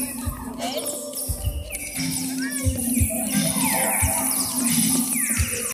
¿Eh?